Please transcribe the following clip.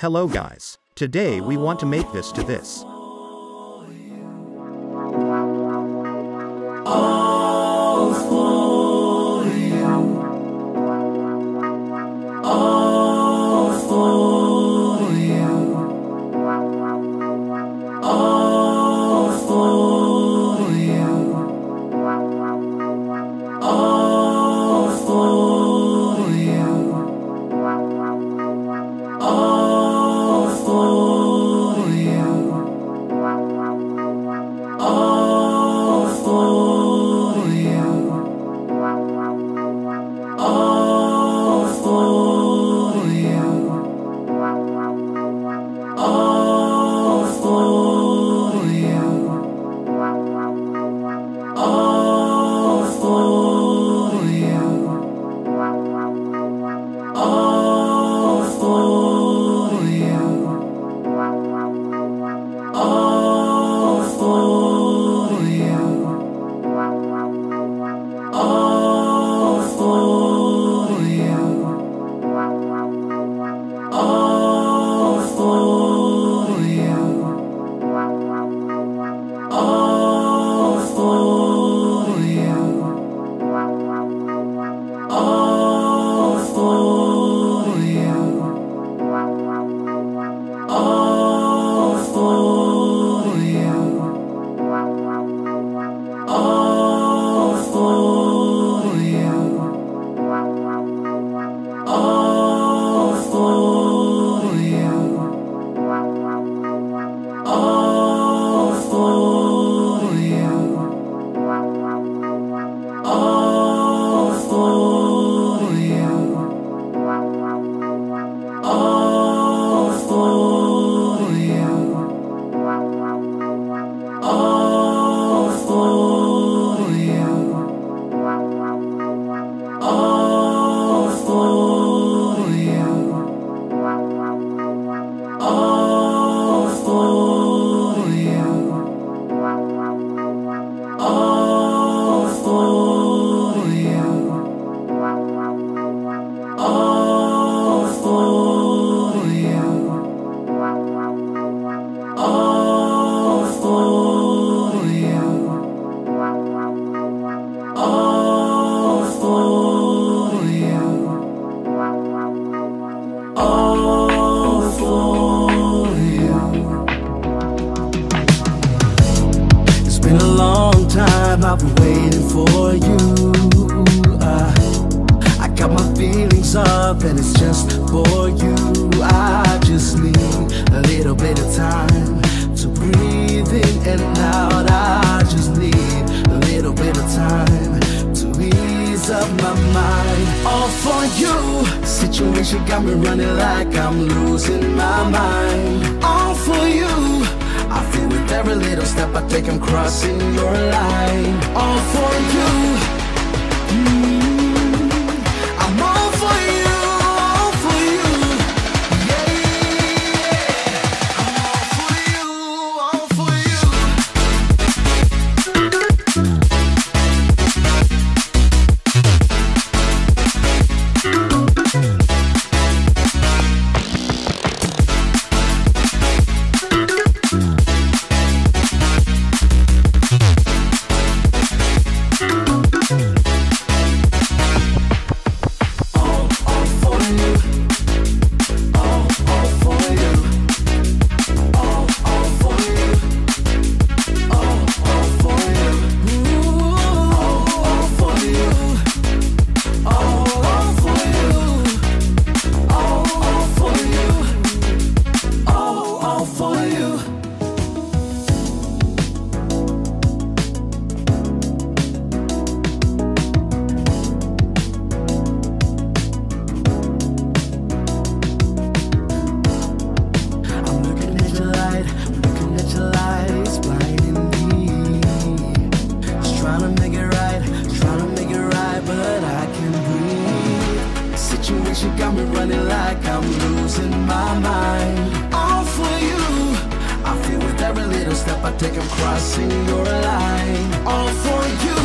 Hello guys. Today we want to make this to this. Time I've been waiting for you. I got my feelings up and it's just for you. I just need a little bit of time to breathe in and out. I just need a little bit of time to ease up my mind. All for you. Situation got me running like I'm losing my mind. Every little step I take, I'm crossing your line. All for you. Mm. Trying to make it right, trying to make it right, but I can't breathe. Situation got me running like I'm losing my mind. All for you, I feel with every little step I take, I'm crossing your line. All for you.